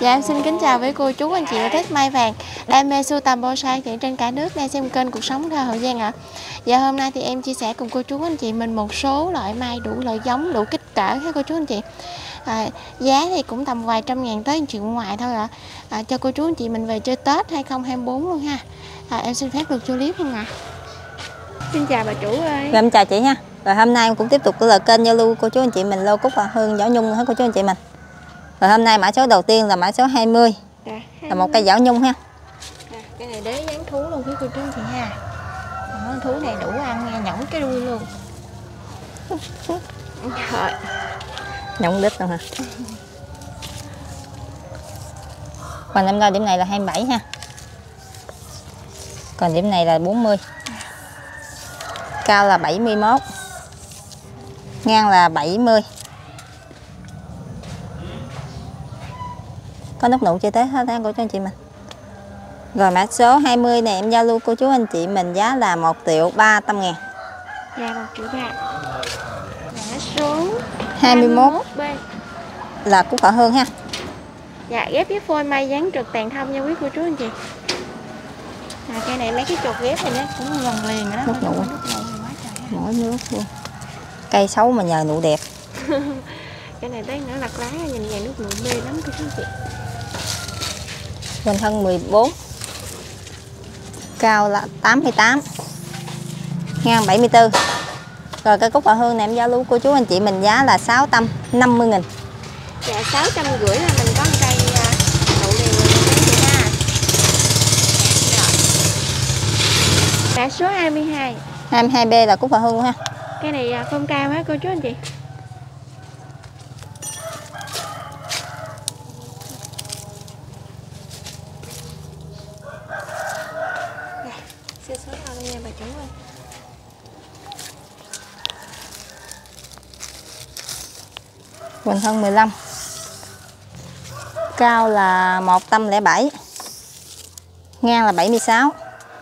Dạ em xin kính chào với cô chú anh chị yêu thích mai vàng đam mê sưu tầm bonsai hiện trên cả nước đang xem kênh cuộc sống thơ Hậu Giang ạ. Dạ hôm nay thì em chia sẻ cùng cô chú anh chị mình một số loại mai đủ loại giống đủ kích cỡ ha cô chú anh chị. À, giá thì cũng tầm vài trăm ngàn tới triệu ngoại thôi ạ. À. cho cô chú anh chị mình về chơi Tết 2024 luôn ha. À, em xin phép được cho clip không ạ? Xin chào bà chủ ơi. Dạ, em chào chị nha. Rồi hôm nay em cũng tiếp tục là kênh giao lưu cô chú anh chị mình Lô Cúc và Hương Giảo Nhung hết cô chú anh chị mình. Rồi hôm nay mã số đầu tiên là mã số 20 Dạ, là một cây giảo nhung ha. À, cái này đế dáng thú luôn phía cô chú chị ha. Đó, thú này đủ ăn nha, nhõng cái đuôi luôn. Rồi. Nhông đít luôn ha. Còn em ra điểm này là 27 ha. Còn điểm này là 40. Cao là 71. Ngang là 70. Có nút nụ chưa tới hết á cô chú anh chị mình. Rồi mã số 20 này em giao lưu cô chú anh chị mình giá là 1 triệu 300 ngàn. Dạ một triệu ba. Mã số 21 B. là cúc họ hương ha. Dạ ghép với phôi may dán trực tàn thông nha quý cô chú anh chị. À, cây này mấy cái chột ghép này nó cũng gần liền đó. Nút nụ. Mỗi nước luôn. Cây xấu mà nhờ nụ đẹp. Cái này tới nữa lặt lá nhìn vàng nước nụ mê lắm cô chú anh chị. Quỳnh thân 14 Cao là 88 Ngang 74 Rồi cây cúc họ hương này em giao lưu cô chú anh chị mình giá là 650 nghìn Dạ 650 là mình có một cây à, đậu liền rồi nha quý chị ha. Rồi. Mã số 22. 22B là cúc họ hương ha Cây này à, phong cao hả cô chú anh chị? Rồi, Xin số đo luôn nha bà chủ ơi. Quỳnh thân 15 Cao là 107 Ngang là 76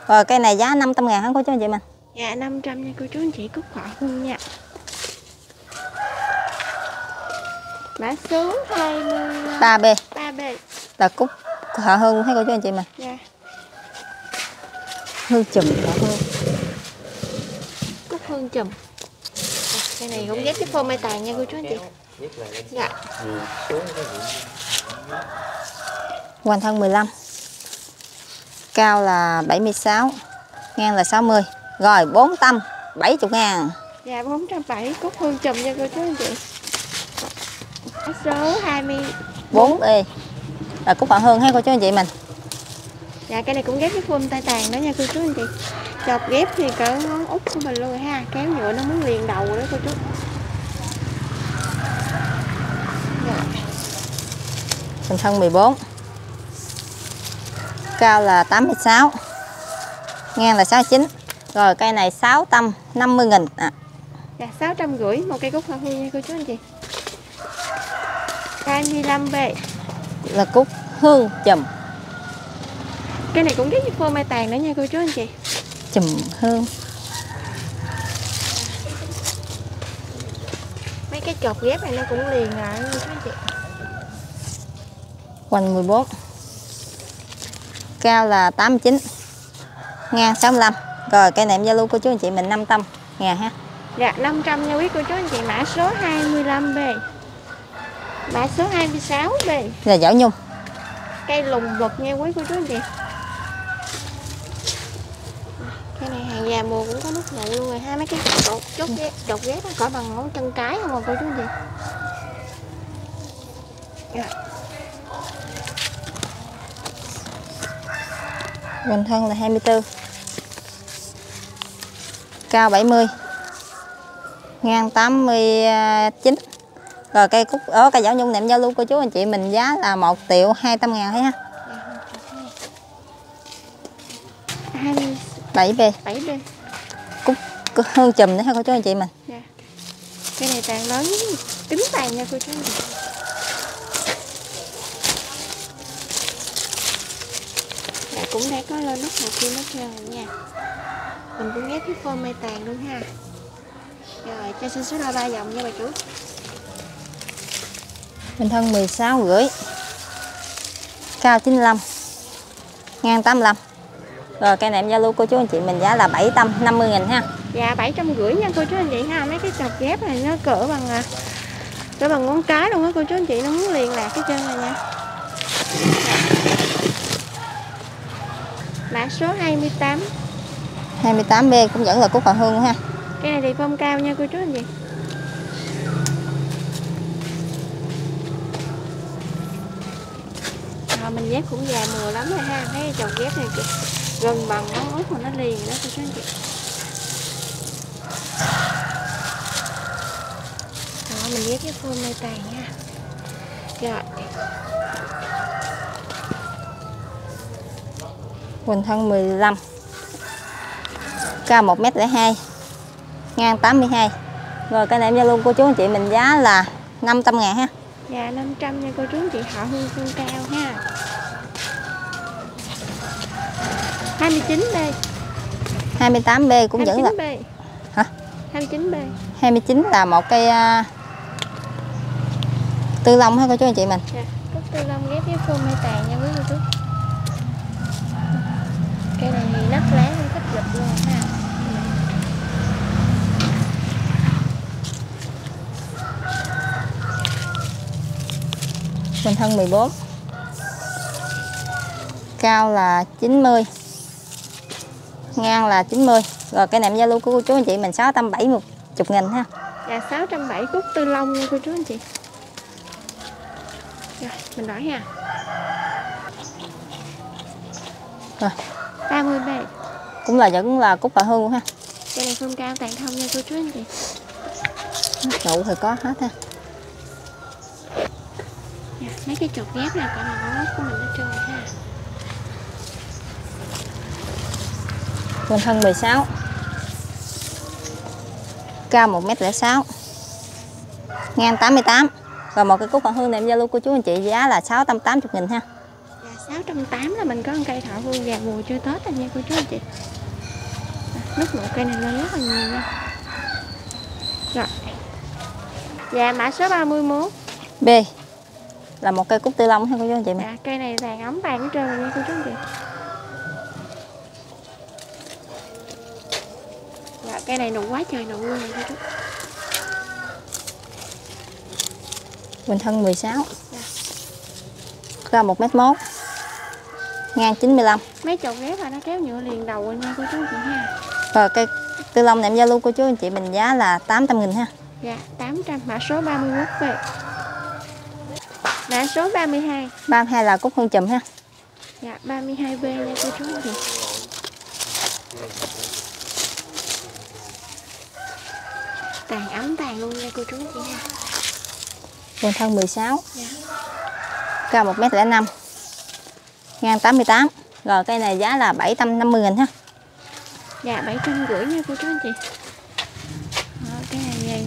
Rồi cây này giá 500 ngàn hả cô chú anh chị mình Dạ 500 nha cô chú anh chị cúc họ hương nha. Mã số 23 3B B. là cúc họ hương hay cô chú anh chị mình Dạ, Hương chùm họ hương cúc hương chùm. Cây này cũng ghép cái phô mai tàn nha cô chú anh chị. Dạ. Quỳnh thân 15 Cao là 76 Ngang là 60 Rồi 400 70 ngàn. Dạ 470 cúc hương chùm nha cô chú anh chị. Số 20 4B Là cúc họ hương hay cô chú anh chị mình. Dạ cái này cũng ghép cái phôm tay tàn đó nha cô chú anh chị. Chọc ghép thì cỡ ngón út của mình luôn ha. Kéo nhựa nó muốn liền đầu đó cô chú Quỳnh thân 14 Cao là 86 Ngang là 69 Rồi cây này 650 nghìn. À, Dạ 650 một cây cúc hoa hương nha cô chú anh chị. 25B Là cúc hương chùm. Cái này cũng ghép cái phô mai tàn nữa nha cô chú anh chị. Chùm hương. Mấy cái chột ghép này nó cũng liền nha cô chú anh chị Quỳnh 14 Cao là 89 Ngang 65 Rồi cây này em giao lưu cô chú anh chị mình 500 ngàn ha. Dạ 500 nha quý cô chú anh chị. Mã số 25B Mã số 26B Là giảo nhung. Cây lùng vật nha quý cô chú anh chị. Cái này hàng già mùa cũng có nút nụ luôn rồi ha. Mấy cái chột chốt ghép chột ghép nó cỡ bằng ngón chân cái không à cô chú anh chị? Rồi. Quỳnh thân là 24 Cao 70 Ngang 89 Rồi cây cúc ở cây giảo nhung em giao lưu cô chú anh chị mình giá là 1 triệu 200 ngàn thấy ha. hai mươi 7B bảy bên cúc, cúc hương chùm nữa ha cô chú anh chị mình. Dạ. Cái này tàn lớn tính tàn nha cô chú anh chị cũng đã có lên nút một kia nó trơn rồi nha. Mình cũng ghép cái phô mai tàn luôn ha. Rồi cho xin số đo ba vòng nha bà chủ. Bình thân 16 rưỡi. Cao 95 ngang 85 rồi cây này em giao lưu cô chú anh chị mình giá là 750 nghìn ha. Dạ 750 nha cô chú anh chị ha. Mấy cái chọc ghép này nó cỡ bằng à, Cỡ bằng ngón cái luôn á cô chú anh chị. Nó muốn liền lạc cái chân này nha Mã số 28 28B cũng vẫn là cúc hoàng hương ha. Cái này thì phong cao nha cô chú anh chị. Rồi mình ghép cũng già mùa lắm rồi ha. Thấy chồng ghép này kìa. Gần bằng ngón út mà nó liền rồi đó cô chú anh chị. Rồi mình ghép cái phơm này tàn nha. Rồi Quỳnh thân 15 Cao 1m02 Ngang 82 Rồi cây này em giao lưu cô chú anh chị mình giá là 500 ngàn ha. Dạ 500 nha cô chú anh chị. Họ hương phương cao ha. 29B 28B cũng vẫn là 29B Hả? 29B 29 là một cây à, tư long ha cô chú anh chị mình. Dạ, cúc tư long ghép với phun mai tàn nha quý cô chú Cây này thì nắp lá cũng thích giật luôn ha. Quỳnh thân 14 Cao là 90 Ngang là 90 Rồi em giao lưu của cô chú anh chị mình 670 chục nghìn ha. Dạ 670 cúc tư long nha cô chú anh chị. Rồi, mình đổi ha. Rồi. 30B Cũng là vẫn là cúc và hương luôn ha. Cây này phun cao tàn thông nha cô chú anh chị. Nụ thì có hết ha. Dạ, Mấy cái chột ghép này cả này nó của mình nó trơn ha. Quỳnh thân 16 Cao 1m06 Ngang 88 Rồi một cái cúc hoàng hương này em giao lưu của chú anh chị giá là 680 nghìn ha 680 là mình có một cây thọ hương già mùa chưa Tết rồi nha cô chú anh chị. À, Nước nụ cây này lên rất là nhiều nha. Rồi. Dạ mã số 31 B. Là một cây cúc tư long ha cô chú anh chị Dạ cây này vàng ống vàng hết trơn rồi nha cô chú anh chị. Dạ cây này nụ quá trời nụ luôn nha cô chú. Quỳnh thân 16 Dạ. Cao 1m1 Ngang 95 Mấy chậu ghép là nó kéo nhựa liền đầu rồi nha cô chú anh chị ha. Rồi cây tư long này em giao lưu của chú anh chị mình giá là 800 nghìn ha. Dạ 800 mã số 31 về Mã số 32 32 là cúc hương chùm ha. Dạ 32B nha cô chú anh chị. Tàn ấm tàn luôn nha cô chú anh chị ha. Quỳnh thân 16 Dạ. Cao 1m05 Ngang 88 Rồi cây này giá là 750 nghìn ha. Dạ 750 nha cô chú anh chị. Đó, Cái này về.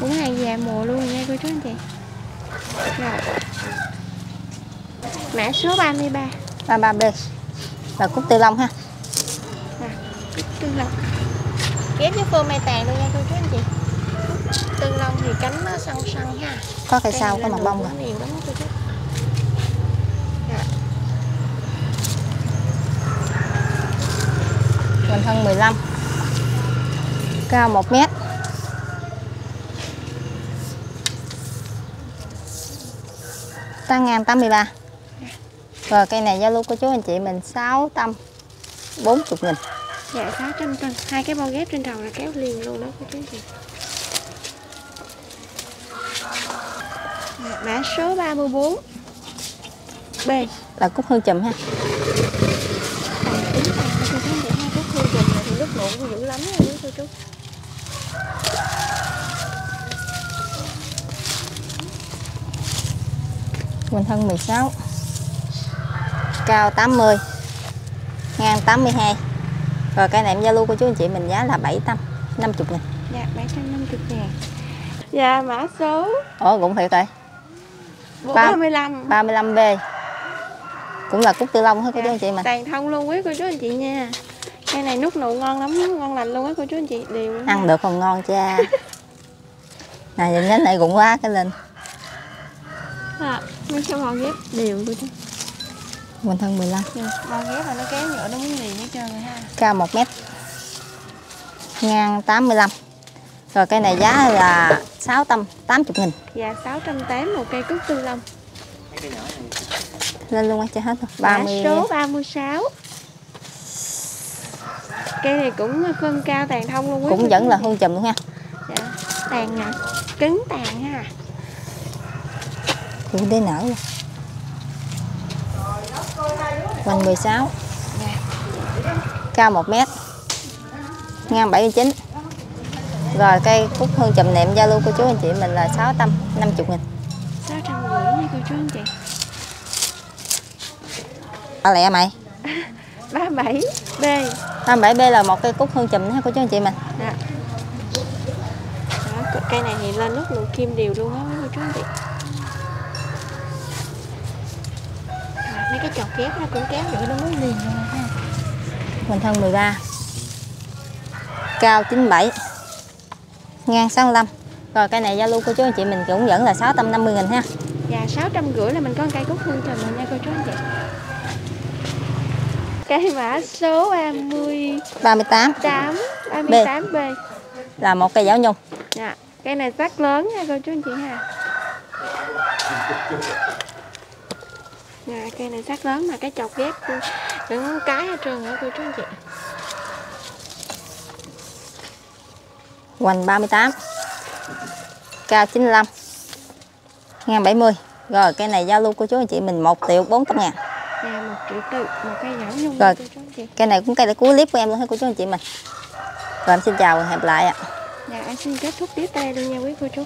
Cũng hàng già mùa luôn nha cô chú anh chị. Rồi. Mã số 33 33B Là cúc tư long ha. Tư Long. Ghép với phô mai tàn luôn nha cô chú anh chị. Tư Long thì cánh nó săn săn ha. Có cây sau có mặt bông rồi Quỳnh thân 15 Cao 1 mét. Tăng ngang 83 Rồi cây này giao lưu của chú anh chị mình 640 nghìn. Dạ 600 cân. Hai cái bao ghép trên đầu là kéo liền luôn đó cô chú anh chị. Dạ, Mã số 34 B. Là cúc hương chùm ha Tàn tính tàn cho cô chú anh chị hai cái hương chùm cũng dữ lắm nha quý cô chú? Quỳnh thân 16 Cao 80 Ngang 82 Rồi cây này em giao lưu của chú anh chị mình giá là 750 nghìn. Dạ 750 ngàn. Dạ mã số. Ồ cũng thiệt rồi. Ba- 35 35B Cũng là cúc tư long hết của chú anh chị mình? Tàn thông luôn quý cô chú anh chị nha Cây này nút nụ ngon lắm, ngon lành luôn á cô chú anh chị. Đều. Ăn được còn ngon cha. Này nhìn nhánh này cũng quá cái lên. À, mấy cái mò ghép đều cô chú Quỳnh thân 15 Dạ, mò ghép là nó kéo nhựa nó muốn liền hết trơn rồi ha. Cao 1 mét. Ngang 85 rồi cây này giá là 680 nghìn. Dạ 680 một cây cúc tư lông. Lên luôn cho hết rồi. Mã 30 số 36 Cây này cũng phân cao tàn thông luôn quý cũng vẫn là hương chùm luôn ha. Dạ. Tàn nè Cứng tàn ha. Cũng để nở luôn Quanh 16 Dạ. cao 1 mét. Ngang 79 rồi cây cúc hương chùm nệm giao lưu của chú anh chị mình là 650 nghìn. 650 nha cô chú anh chị. À lẹ mày 37B 37B là một cây cúc hương chùm ha của chú anh chị mình. Dạ. Đó, cây này thì lên nút nụ kim đều luôn á mấy cô chú anh chị. Rồi, mấy cái chọt ghép nó cũng kéo nữa nó mới liền rồi ha Quỳnh thân 13 cao 97 ngang 65 rồi cây này giao lưu của chú anh chị mình cũng vẫn là 650 nghìn ha. Dạ 650 là mình có cây cúc hương trầm rồi nha cô chú anh chị Cây mã số 38 38 38B là một cây giáo nhung. Dạ Cây này sắc lớn nha cô chú anh chị ha. Dạ cây này sắc lớn mà cái chọc ghép những cái hết trơn hả cô chú anh chị. Hoành 38 Cao 95 Ngang 70 Rồi cây này giao lưu của chú anh chị mình 1 triệu 400 ngàn Một triệu tư một cây nhão nhung Rồi. Cây này cũng cây là cuối clip của em luôn ha cô chú anh chị mình Rồi em xin chào và hẹn gặp lại ạ. Dạ em xin kết thúc tiếp đây luôn nha quý cô chú